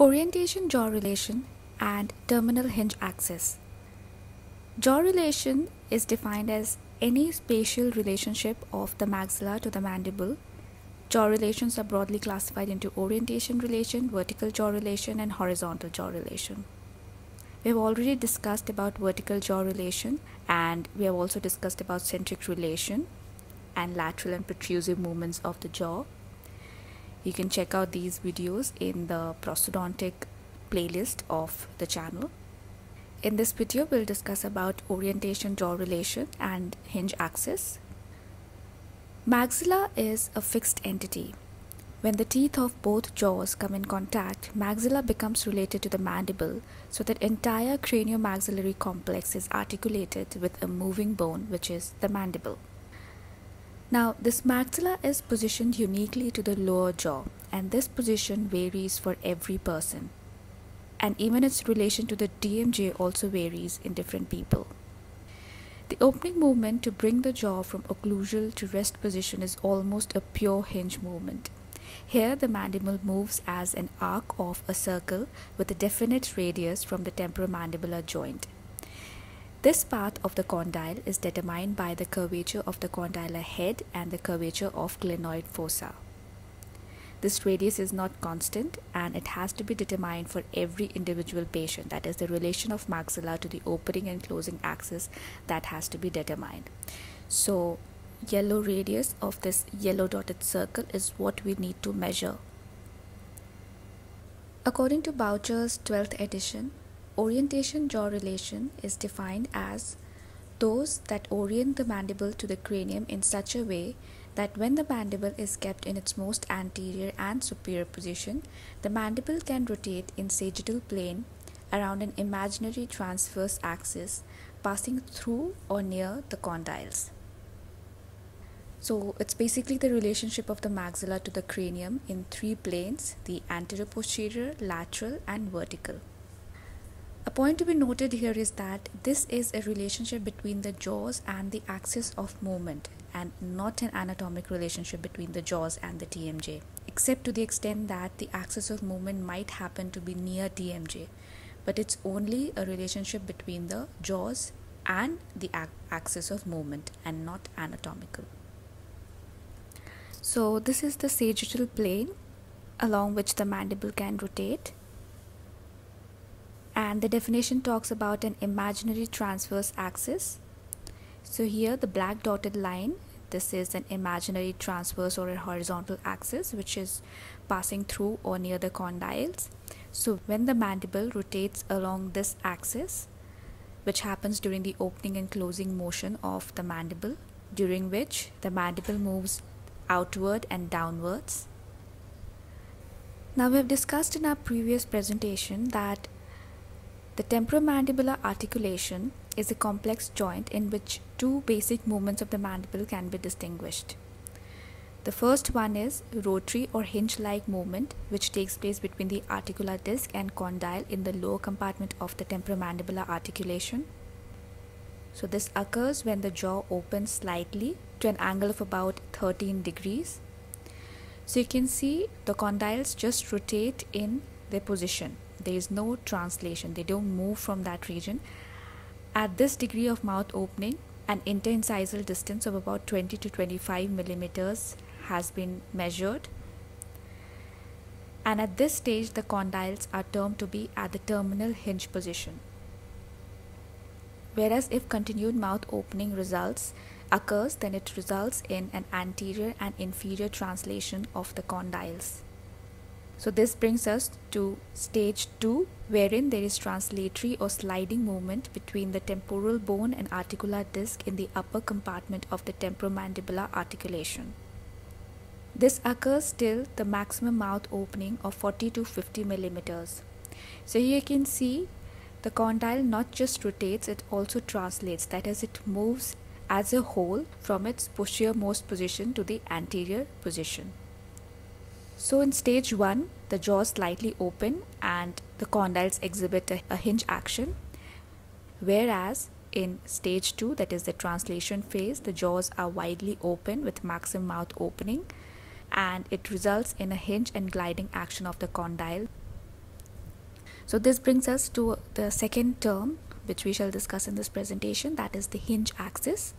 Orientation jaw relation and terminal hinge axis. Jaw relation is defined as any spatial relationship of the maxilla to the mandible. Jaw relations are broadly classified into orientation relation, vertical jaw relation, and horizontal jaw relation. We have already discussed about vertical jaw relation and we have also discussed about centric relation and lateral and protrusive movements of the jaw. You can check out these videos in the prosthodontic playlist of the channel. In this video, we'll discuss about orientation jaw relation and hinge axis. Maxilla is a fixed entity. When the teeth of both jaws come in contact, maxilla becomes related to the mandible, so that entire craniomaxillary complex is articulated with a moving bone, which is the mandible. Now, this maxilla is positioned uniquely to the lower jaw, and this position varies for every person. And even its relation to the TMJ also varies in different people. The opening movement to bring the jaw from occlusal to rest position is almost a pure hinge movement. Here, the mandible moves as an arc of a circle with a definite radius from the temporomandibular joint. This part of the condyle is determined by the curvature of the condylar head and the curvature of glenoid fossa. This radius is not constant and it has to be determined for every individual patient. That is the relation of maxilla to the opening and closing axis that has to be determined. So yellow radius of this yellow dotted circle is what we need to measure. According to Boucher's 12th edition, Orientation jaw relation is defined as those that orient the mandible to the cranium in such a way that when the mandible is kept in its most anterior and superior position, the mandible can rotate in sagittal plane around an imaginary transverse axis passing through or near the condyles. So it's basically the relationship of the maxilla to the cranium in three planes the anterior posterior, lateral, and vertical. A point to be noted here is that this is a relationship between the jaws and the axis of movement and not an anatomic relationship between the jaws and the TMJ, except to the extent that the axis of movement might happen to be near TMJ, but it's only a relationship between the jaws and the axis of movement and not anatomical. So this is the sagittal plane along which the mandible can rotate and the definition talks about an imaginary transverse axis. So here the black dotted line this is an imaginary transverse or a horizontal axis which is passing through or near the condyles. So when the mandible rotates along this axis which happens during the opening and closing motion of the mandible during which the mandible moves outward and downwards. Now we have discussed in our previous presentation that the temporomandibular articulation is a complex joint in which two basic movements of the mandible can be distinguished. The first one is rotary or hinge-like movement which takes place between the articular disc and condyle in the lower compartment of the temporomandibular articulation. So this occurs when the jaw opens slightly to an angle of about 13 degrees. So you can see the condyles just rotate in their position there is no translation. They don't move from that region. At this degree of mouth opening an interincisal distance of about 20 to 25 millimeters has been measured. And at this stage the condyles are termed to be at the terminal hinge position. Whereas if continued mouth opening results occurs then it results in an anterior and inferior translation of the condyles so this brings us to stage 2 wherein there is translatory or sliding movement between the temporal bone and articular disc in the upper compartment of the temporomandibular articulation. This occurs till the maximum mouth opening of 40 to 50 millimeters. So here you can see the condyle not just rotates it also translates that is it moves as a whole from its posterior most position to the anterior position. So in stage 1, the jaws slightly open and the condyles exhibit a, a, hinge action. Whereas in stage 2, that is the translation phase, the jaws are widely open with maximum mouth opening and it results in a hinge and gliding action of the condyle. So this brings us to the second term which we shall discuss in this presentation that is the hinge axis.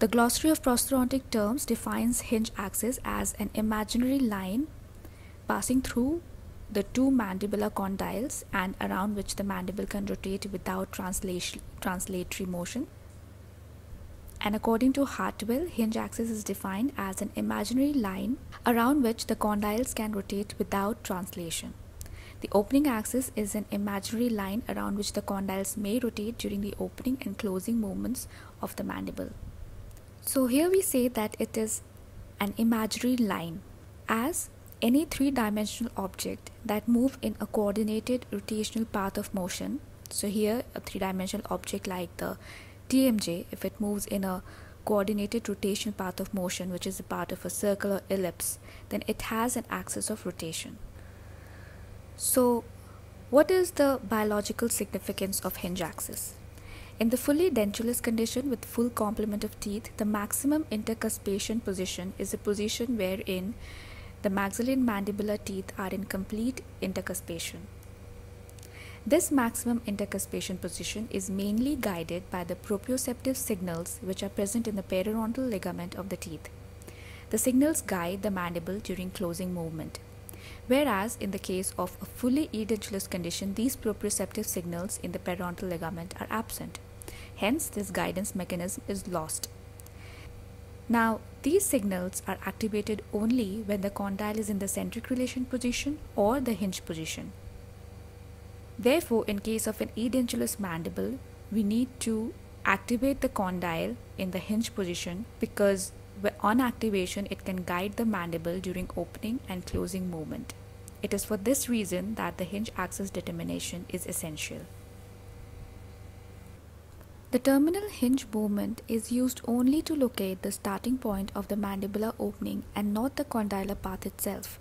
The glossary of prosthodontic terms defines hinge axis as an imaginary line passing through the two mandibular condyles and around which the mandible can rotate without translatory motion. And according to Heartwell, hinge axis is defined as an imaginary line around which the condyles can rotate without translation. The opening axis is an imaginary line around which the condyles may rotate during the opening and closing movements of the mandible. So here we say that it is an imaginary line as any three-dimensional object that move in a coordinated rotational path of motion. So here a three-dimensional object like the TMJ if it moves in a coordinated rotational path of motion which is a part of a circle or ellipse then it has an axis of rotation. So what is the biological significance of hinge axis in the fully dentulous condition with full complement of teeth the maximum intercuspation position is a position wherein the maxillary and mandibular teeth are in complete intercuspation. This maximum intercuspation position is mainly guided by the proprioceptive signals which are present in the periodontal ligament of the teeth. The signals guide the mandible during closing movement. Whereas in the case of a fully edentulous condition, these proprioceptive signals in the periodontal ligament are absent. Hence, this guidance mechanism is lost. Now, these signals are activated only when the condyle is in the centric relation position or the hinge position. Therefore, in case of an edentulous mandible, we need to activate the condyle in the hinge position because on activation it can guide the mandible during opening and closing movement. It is for this reason that the hinge axis determination is essential. The terminal hinge movement is used only to locate the starting point of the mandibular opening and not the condylar path itself.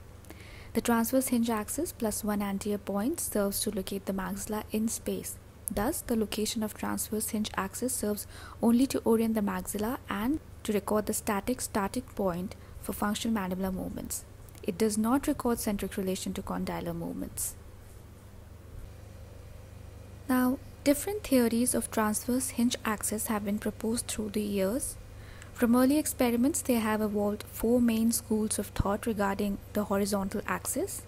The transverse hinge axis plus one anterior point serves to locate the maxilla in space. Thus, the location of transverse hinge axis serves only to orient the maxilla and to record the static starting point for functional mandibular movements. It does not record centric relation to condylar movements. Now, Different theories of transverse hinge axis have been proposed through the years. From early experiments, they have evolved four main schools of thought regarding the horizontal axis.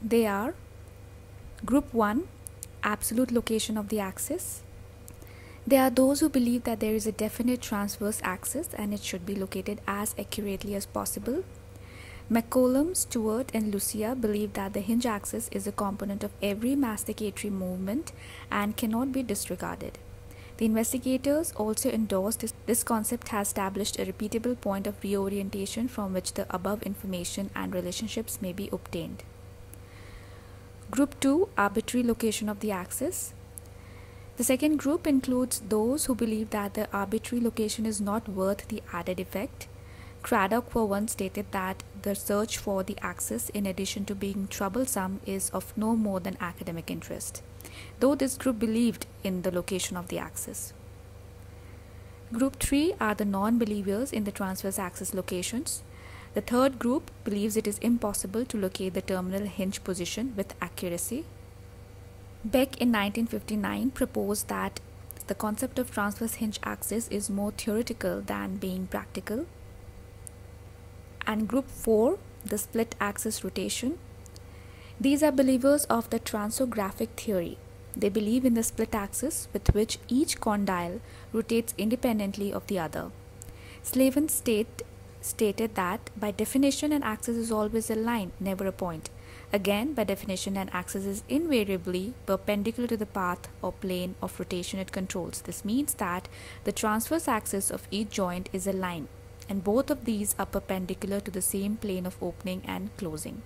They are Group 1 Absolute location of the axis. There are those who believe that there is a definite transverse axis and it should be located as accurately as possible. McCollum, Stuart, and Lucia believe that the hinge axis is a component of every masticatory movement and cannot be disregarded. The investigators also endorsed this, this concept has established a repeatable point of reorientation from which the above information and relationships may be obtained. Group 2 Arbitrary location of the axis. The second group includes those who believe that the arbitrary location is not worth the added effect Craddock for one stated that the search for the axis in addition to being troublesome is of no more than academic interest, though this group believed in the location of the axis. Group 3 are the non-believers in the transverse axis locations. The third group believes it is impossible to locate the terminal hinge position with accuracy. Beck in 1959 proposed that the concept of transverse hinge axis is more theoretical than being practical and group 4 the split axis rotation. These are believers of the transographic theory. They believe in the split axis with which each condyle rotates independently of the other. Slavin state, stated that by definition an axis is always a line never a point. Again, by definition, an axis is invariably perpendicular to the path or plane of rotation it controls. This means that the transverse axis of each joint is a line and both of these are perpendicular to the same plane of opening and closing.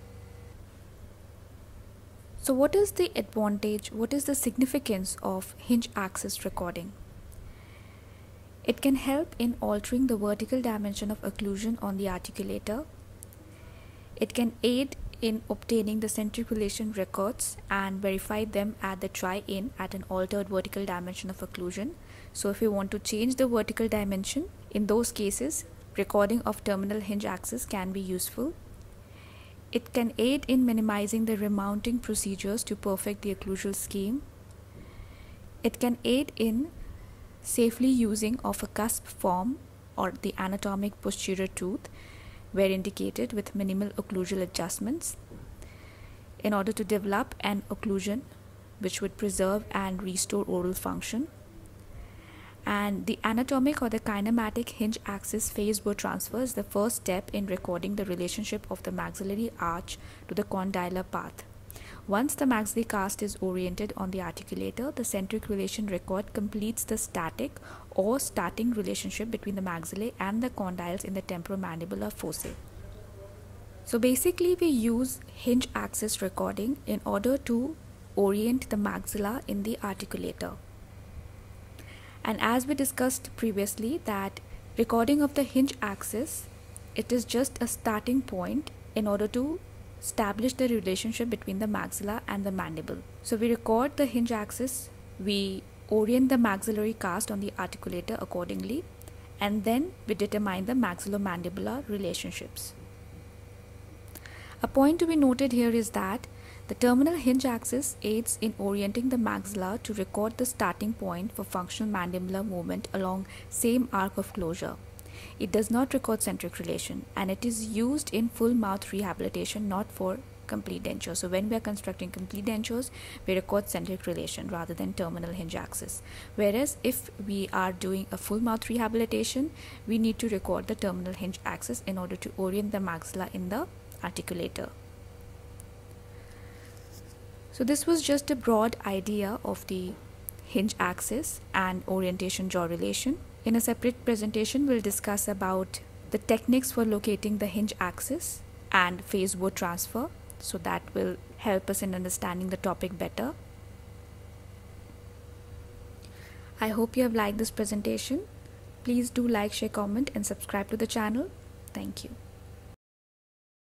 So what is the advantage, what is the significance of hinge axis recording? It can help in altering the vertical dimension of occlusion on the articulator. It can aid in obtaining the centric relation records and verify them at the try-in at an altered vertical dimension of occlusion. So if you want to change the vertical dimension, in those cases, recording of terminal hinge axis can be useful. It can aid in minimizing the remounting procedures to perfect the occlusal scheme. It can aid in safely using of a cusp form or the anatomic posterior tooth where indicated with minimal occlusal adjustments in order to develop an occlusion which would preserve and restore oral function and the anatomic or the kinematic hinge axis face-bow transfer is the first step in recording the relationship of the maxillary arch to the condylar path. Once the maxillary cast is oriented on the articulator, the centric relation record completes the static or starting relationship between the maxillae and the condyles in the temporomandibular fossa. So basically we use hinge axis recording in order to orient the maxilla in the articulator and as we discussed previously that recording of the hinge axis it is just a starting point in order to establish the relationship between the maxilla and the mandible. So we record the hinge axis we orient the maxillary cast on the articulator accordingly and then we determine the maxillomandibular relationships. A point to be noted here is that the terminal hinge axis aids in orienting the maxilla to record the starting point for functional mandibular movement along same arc of closure. It does not record centric relation and it is used in full mouth rehabilitation not for complete dentures. So when we are constructing complete dentures, we record centric relation rather than terminal hinge axis. Whereas if we are doing a full mouth rehabilitation, we need to record the terminal hinge axis in order to orient the maxilla in the articulator. So this was just a broad idea of the hinge axis and orientation jaw relation. In a separate presentation, we'll discuss about the techniques for locating the hinge axis and face-bow transfer. So that will help us in understanding the topic better. I hope you have liked this presentation. Please do like, share, comment and subscribe to the channel. Thank you.